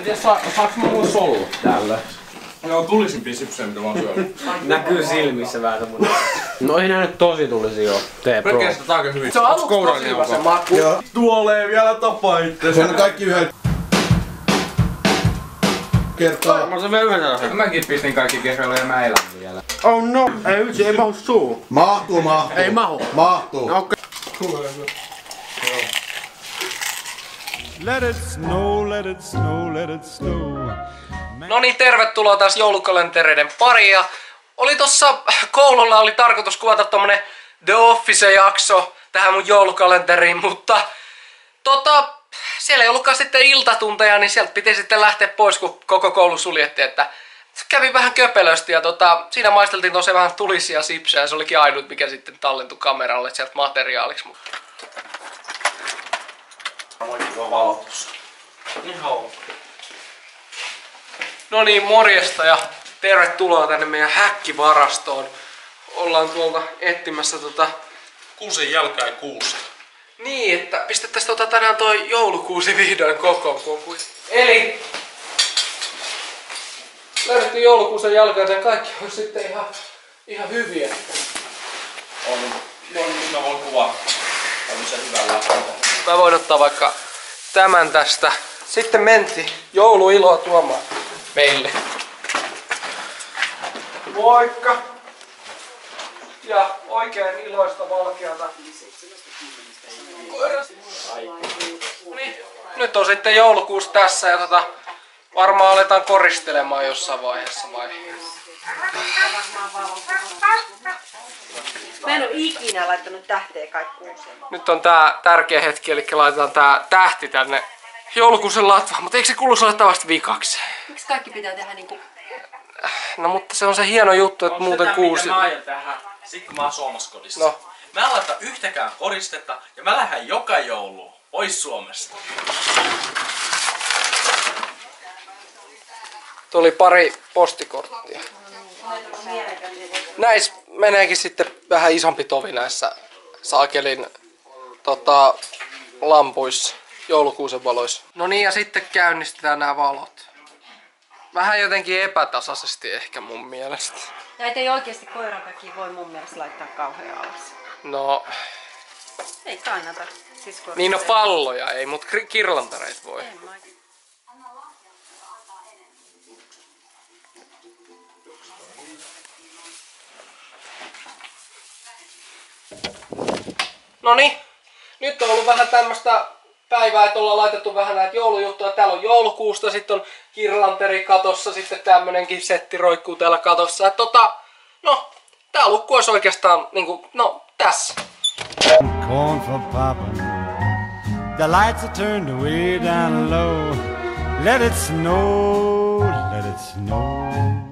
en tiedä, saa, saaks mulla sollu täällä? Joo, tulisin pisipseen, mitä mä oon syönyt. Näkyy silmissä vähän semmonen. No ei nää nyt tosi tulisi joo. Tee pro. Melkein sitä aika hyvin. Se on aluksi tosi hyvä se maku. Joo. Tuolee vielä tapa itse. Se on kaikki yhden kertaa. Mä se vielä yhden sen. Mäkin pistin kaikki kerralla ja mä elän vielä. Oh no, ei vitsi, ei mahu suu. Mahtuu, mahtuu. Ei mahu. Mahtuu. No, okei. Let it snow, let it snow, let it snow. No niin, tervetuloa taas joulukalentereiden pariin. Ja oli tossa koululla oli tarkoitus kuvata tommonen The Office-jakso tähän mun joulukalenteriin, mutta tota, siellä ei ollutkaan sitten iltatunteja, niin sieltä piti sitten lähteä pois, kun koko koulu suljettiin, että kävi vähän köpelösti ja tota, siinä maisteltiin tosiaan vähän tulisia sipsejä ja se olikin ainut, mikä sitten tallentui kameralle sieltä materiaaliksi. Mutta... Joo. No niin, morjesta ja tervetuloa tänne meidän häkkivarastoon. Ollaan tuolta etsimässä tota... Kuusen jälkää ei kuusta. Niin, että pistettäisiin tota tänään toi joulukuusi vihdoin kokoon. kun on kuin... Eli... Löydettiin joulukuusen jalkaa ja kaikki on sitten ihan, ihan hyviä. On. No niin, mä voin kuvaa tämmösen hyvän lähtön. Mä voin ottaa vaikka tämän tästä. Sitten menti jouluiloa tuomaan meille. Moikka! Ja oikein iloista valkeata. Niin, nyt on sitten joulukuusi tässä ja tota, varmaan aletaan koristelemaan jossain vaiheessa vai? Mä en oo ikinä laittanut tähteä kaikkuun Nyt on tää tärkeä hetki, eli laitetaan tää tähti tänne joulukuusen latvaan, mutta eikö se kuulu sulle vasta vikaksi? Miksi kaikki pitää tehdä niinku... No mutta se on se hieno juttu, että muuten kuusi... Mitä mä aion tehdä, sit kun mä oon Suomessa kodissa. No. Mä en laita yhtäkään koristetta ja mä lähden joka joulu pois Suomesta. Tuli pari postikorttia. Näis meneekin sitten vähän isompi tovi näissä saakelin tota, lampuissa, joulukuusen valoissa. No niin, ja sitten käynnistetään nämä valot. Vähän jotenkin epätasaisesti ehkä mun mielestä. Näitä ei oikeesti koiran takia voi mun mielestä laittaa kauhean alas. No, Ei kannata. Siis niin no palloja ei, mutta kirlantareita voi. En No niin, nyt on ollut vähän tämmöstä päivää, että ollaan laitettu vähän näitä joulujuttuja. Täällä on joulukuusta, sitten on kirlanteri katossa, sitten tämmönenkin setti roikkuu täällä katossa. Et tota, no, tää lukku olisi oikeastaan niinku, no, tässä. Corn for popping. The lights are turned way down low. Let it snow, let it snow.